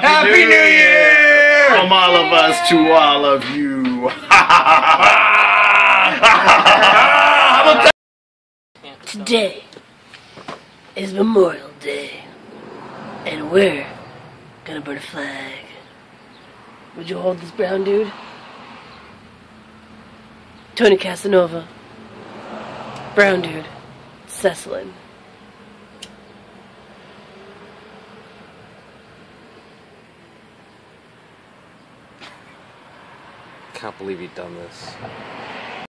Happy, Happy New, New Year! From all of us to all of you. Today is Memorial Day, and we're gonna burn a flag. Would you hold this brown dude? Tony Casanova. Brown dude. Cecelyn. I can't believe you've done this.